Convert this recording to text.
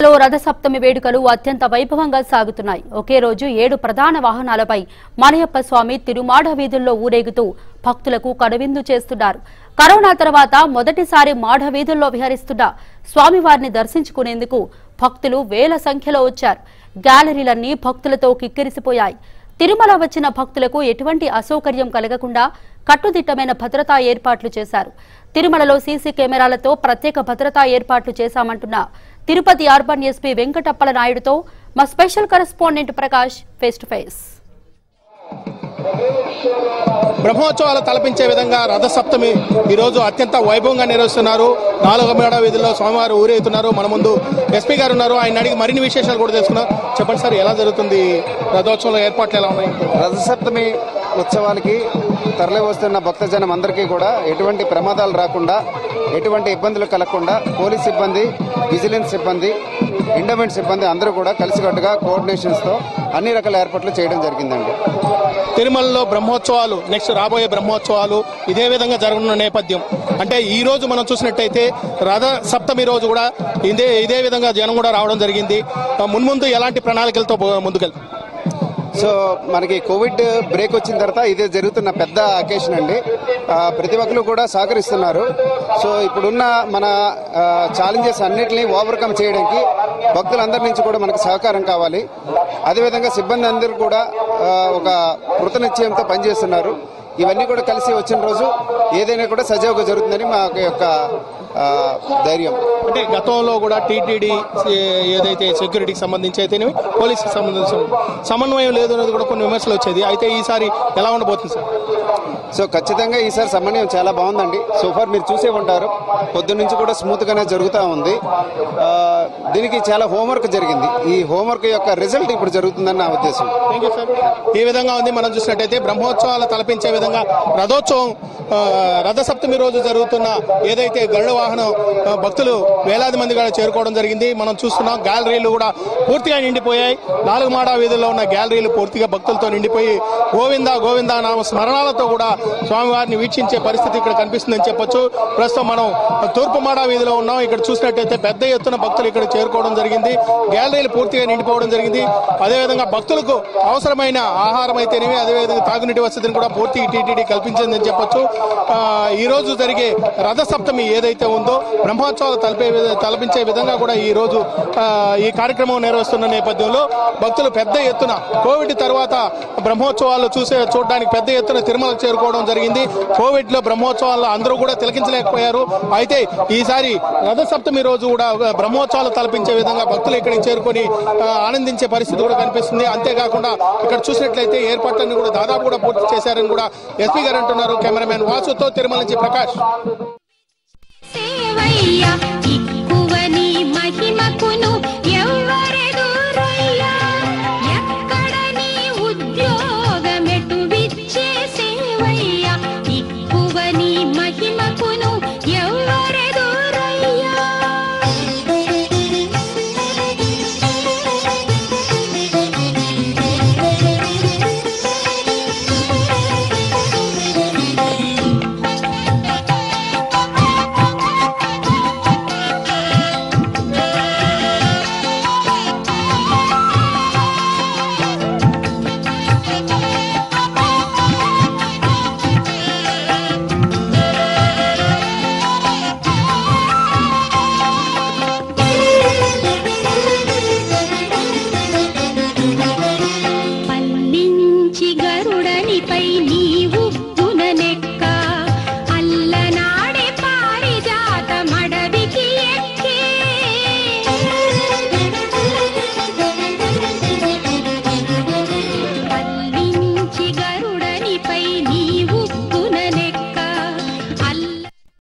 లో రథసప్తమి వేడుకలు అత్యంత వైభవంగా సాగుతున్నాయి. ఒకే రోజు ఏడు ప్రధాన వాహనాలపై మలయప్ప స్వామి తిరుమాడ వీధుల్లో ఊరేగుతూ భక్తులకు కనువిందు చేస్తున్నారు. కరోనా తర్వాత మొదటిసారి మాఢ వీధుల్లో విహరిస్తున్న స్వామివారిని దర్శించుకునేందుకు భక్తులు వేల సంఖ్యలో వచ్చారు. గ్యాలరీలన్నీ భక్తులతో కిక్కిరిసిపోయాయి. తిరుమల వచ్చిన భక్తులకు ఎటువంటి అసౌకర్యం కలగకుండా కట్టుదిట్టమైన భద్రతా ఏర్పాట్లు చేశారు. తిరుమలలో సీసీ కెమెరాలతో ప్రత్యేక భద్రతా ఏర్పాట్లు చేశామంటున్న తిరుపతి అర్బన్ ఎస్పీ వెంకటప్పల నాయుడుతో మా special correspondent Prakash face to face. బ్రహ్మోత్సవాలు తలపించే విధంగా రథసప్తమి ఈ రోజు అత్యంత వైభవంగా నిర్వహిస్తున్నారు. నాలుగో మేడ వీధుల్లో స్వామివారు ఊరేగుతున్నారు. మన ముందు ఎస్పీ గారు ఉన్నారు. ఆయన అడిగి మరిన్ని విశేషాలు కూడా తెలుసుకున్నాం చెప్పండి సార్ ఎలా జరుగుతుంది? రథోత్సవంలో ఏర్పాట్లు ఎలా ఉన్నాయి? రథసప్తమి ఉత్సవాలకి తరలివస్తున్న భక్తజనం అందరికీ కూడా ఎటువంటి ప్రమాదాలు రాకుండా ఎటువంటి ఇబ్బందులు కలగకుండా పోలీస్ సిబ్బంది విజిలెన్స్ సిబ్బంది ఇండమెంట్ సిబ్బంది అందరూ కూడా కలిసికట్టుగా కోఆర్డినేషన్స్తో అన్ని రకాల ఏర్పాట్లు చేయడం జరిగిందండి. తిరుమలలో బ్రహ్మోత్సవాలు నెక్స్ట్ రాబోయే బ్రహ్మోత్సవాలు ఇదే విధంగా జరగనున్న నేపథ్యం. అంటే ఈ రోజు మనం చూసినట్టయితే రథ సప్తమి రోజు కూడా ఇదే ఇదే విధంగా జనం కూడా రావడం జరిగింది. మున్ముందు ఎలాంటి ప్రణాళికలతో ముందుకెళ్తాం? సో మనకి కోవిడ్ బ్రేక్ వచ్చిన తర్వాత ఇదే జరుగుతున్న పెద్ద అకేషన్ అండి. ప్రతి ఒక్కరు కూడా సహకరిస్తున్నారు. సో ఇప్పుడున్న మన ఛాలెంజెస్ అన్నింటినీ ఓవర్కమ్ చేయడానికి భక్తులందరి నుంచి కూడా మనకు సహకారం కావాలి. అదేవిధంగా సిబ్బంది అందరూ కూడా ఒక ఒక కృతనిశ్చయంతో పనిచేస్తున్నారు. ఇవన్నీ కూడా కలిసి వచ్చిన రోజు ఏదైనా కూడా సజావుగా జరుగుతుందని మా యొక్క ధైర్యం. అంటే గతంలో కూడా టీటీడీ ఏదైతే సెక్యూరిటీకి సంబంధించి అయితేనే పోలీసుకి సంబంధించి సమన్వయం లేదు అనేది కూడా కొన్ని విమర్శలు వచ్చేది. అయితే ఈసారి ఎలా ఉండబోతుంది సార్? సో ఖచ్చితంగా ఈసారి సమన్వయం చాలా బాగుందండి. సోఫార్ మీరు చూసే ఉంటారు. పొద్దున్న నుంచి కూడా స్మూత్గానే జరుగుతూ ఉంది. దీనికి చాలా హోంవర్క్ జరిగింది. ఈ హోంవర్క్ యొక్క రిజల్ట్ ఇప్పుడు జరుగుతుందని నా ఉద్దేశం. థ్యాంక్ యూ సార్ ఈ విధంగా ఉంది. మనం చూసినట్టయితే బ్రహ్మోత్సవాలు తలపించే విధంగా రథోత్సవం రథసప్తమి రోజు జరుగుతున్న ఏదైతే గరుడ వాహనం భక్తులు వేలాది మంది కూడా చేరుకోవడం జరిగింది. మనం చూస్తున్నాం గ్యాలరీలు కూడా పూర్తిగా నిండిపోయాయి. నాలుగు మాడా వీధుల్లో ఉన్న గ్యాలరీలు పూర్తిగా భక్తులతో నిండిపోయి గోవింద గోవింద నామ స్మరణాలతో కూడా స్వామివారిని వీక్షించే పరిస్థితి ఇక్కడ కనిపిస్తుందని చెప్పొచ్చు. ప్రస్తుతం మనం తూర్పు మాడా వీధిలో ఉన్నాం. ఇక్కడ చూసినట్టయితే పెద్ద ఎత్తున భక్తులు ఇక్కడ చేరుకోవడం జరిగింది. గ్యాలరీలు పూర్తిగా నిండిపోవడం జరిగింది. అదేవిధంగా భక్తులకు అవసరమైన ఆహారం అయితేనేమి అదేవిధంగా తాగునీటి వసతిని కూడా పూర్తి టీటీడీ కల్పించిందని చెప్పొచ్చు. ఈరోజు ఈ రోజు జరిగే రథ సప్తమి ఏదైతే ఉందో బ్రహ్మోత్సవాలు తలపే తలపించే విధంగా కూడా ఈ రోజు ఈ కార్యక్రమం నిర్వహిస్తున్న నేపథ్యంలో భక్తులు పెద్ద ఎత్తున కోవిడ్ తర్వాత బ్రహ్మోత్సవాలు చూసే చూడడానికి పెద్ద ఎత్తున తిరుమలకు చేరుకోవడం జరిగింది. కోవిడ్లో బ్రహ్మోత్సవాల్లో అందరూ కూడా తిలకించలేకపోయారు. అయితే ఈసారి రథ సప్తమి రోజు కూడా బ్రహ్మోత్సవాలు తలపించే విధంగా భక్తులు ఇక్కడికి చేరుకొని ఆనందించే పరిస్థితి కూడా కనిపిస్తుంది. అంతేకాకుండా ఇక్కడ చూసినట్లయితే ఏర్పాట్లన్నీ కూడా దాదాపు కూడా పూర్తి చేశారని కూడా ఎస్పీ గారు అంటున్నారు. కెమెరామెన్ వాసుతో తిరుమల నుంచి ప్రకాష్.